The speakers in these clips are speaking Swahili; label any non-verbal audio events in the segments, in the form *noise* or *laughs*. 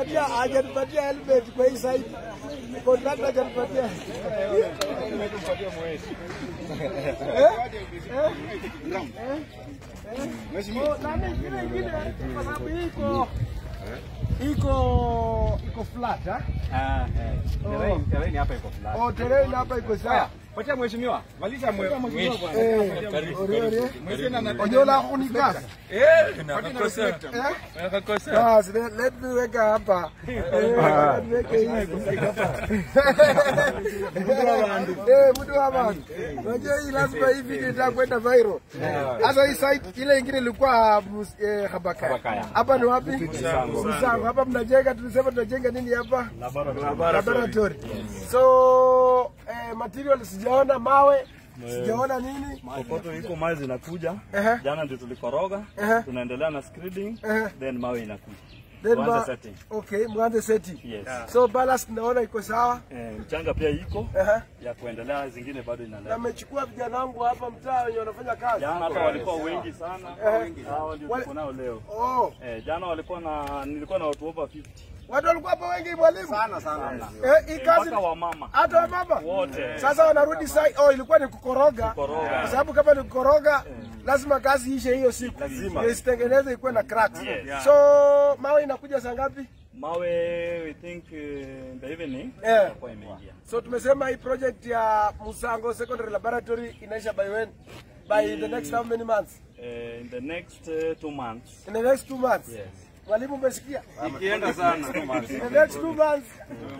hajanipatia hajanipatia helmet kwa hii side. Contractor hajanipatia. Eh? Eh? Oh, iko iko iko flat ah? Ah, eh. Terrain hapa iko flat. Oh, terrain hapa iko sawa. Patia mheshimiwa. malisha mheshimiwa. Eh, ori ori. Onyola unikas. Eh. Eh? Nakakosa. Let, let me weka hapa. *laughs* Eh. Eh, mtu wa bantu. Unajua hii lazima hii video itakwenda viral. Hata hii site ile nyingine ilikuwa eh. Habakaya. Hapa ni wapi? Msango. Hapa mnajenga tulisema tunajenga nini hapa? Laboratory. So, eh, material sijaona mawe, sijaona nini? Kokoto iko mawe zinakuja. Ehe. Jana ndio tulikoroga. Ehe. Tunaendelea na screeding. Ehe. Then mawe inakuja. Then Tuanze ma- setting. Okay, mwanze setting. Yes. So ballast naona iko sawa. Eh, mchanga pia iko Ehe. ya kuendelea, zingine bado Na inaendelea. Namechukua vijana wangu hapa mtaa wenye wanafanya kazi. Jana hapa walikuwa wengi sana. wengi Hao ndio tuko nao leo. Oh, Eh, jana walikuwa na nilikuwa na watu over 50. Watu walikuwa hapa wengi mwalimu. Sana sana. Eh, hii kazi Mpaka wamama hata wamama wote. sasa wanarudi sai. Oh, ilikuwa ni kukoroga, Kukoroga. kwa sababu kama ni kukoroga lazima kazi ishe hiyo siku, Lazima. Ndio isitengeneze ikuwe na cracks. Yes. So mawe inakuja saa ngapi? Mawe we think uh, in the evening Eh. kwa imeingia. So tumesema hii project ya Musango Secondary Laboratory inaisha by when? By the next how many months? Uh, in the next uh, two months. In the next two months. Yes. Mwalimu umesikia? Ikienda sana. In the next two months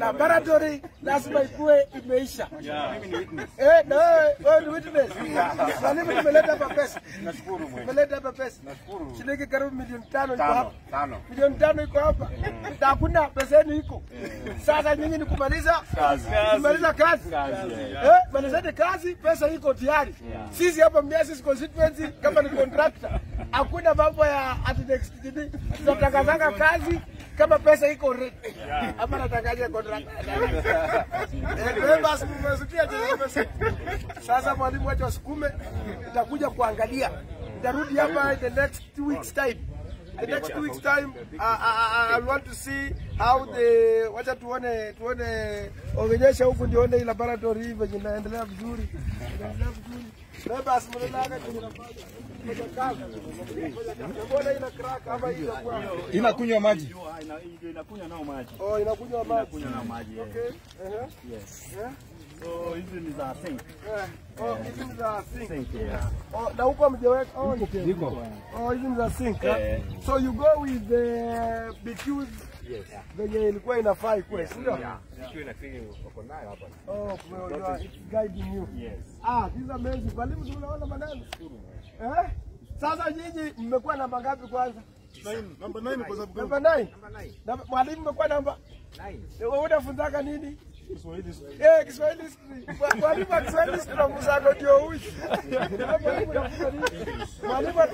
laboratory lazima ikuwe imeisha. Eh, na wewe wewe ni witness. walimu nimeleta hapa pesa. Nashukuru mwe. Tumeleta hapa pesa. Nashukuru. Shilingi karibu milioni tano iko hapa. Tano. Milioni tano iko hapa. Na hakuna pesa yenu iko. Sasa nyinyi ni kumaliza Kazi. kumaliza kazi. Kazi. eh. Malizeni kazi, pesa iko tayari. Sisi hapa Mbiasi constituency kama ni contractor, hakuna mambo ya ati next nini. Tunatangazanga kazi kama pesa iko. Hapa natangaza contract. *laughs* Eh, basi mmesikia pesa. Sasa mwalimu wacha wasukume, nitakuja kuangalia. Nitarudi hapa in the next two weeks time. The next two weeks time I, I, I, I want to see how the wacha tuone tuone onyesha huku ndione hii laboratory hii venye inaendelea vizuri. Inaendelea vizuri. Hii inakuwa? Inakunywa maji. Oh, inakunywa maji. Inakunywa nao maji. eh. Okay. Uh-huh. Yes. Yeah. So hizi ni za sink. Eh. Oh, hizi ni za sink. Oh, na huko mjaweka. Oh, Ziko. Oh, hizi ni za sink. Eh. eh? So you go with the BQs venye ilikuwa inafaa ikuwe, si ndio? Ikiwa na feeling uko nayo hapa. Oh, kumbe it's guiding you. Yes. Ah, these are amazing. Mwalimu, si unaona maneno? Eh? Sasa nyinyi mmekuwa namba ngapi kwanza? Namba 9 kwa sababu Namba 9. Mwalimu mmekuwa namba 9. Wewe unafunzaka nini? Kiswahili mwalimu wa Kiswahili tunamsaka ndio huyu mwalimu wa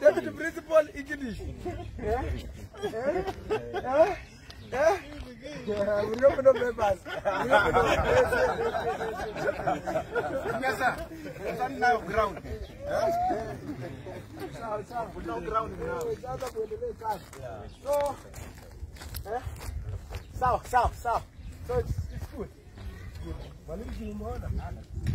deputy principal English Sawa sawa sawa. Sawa, sawa. So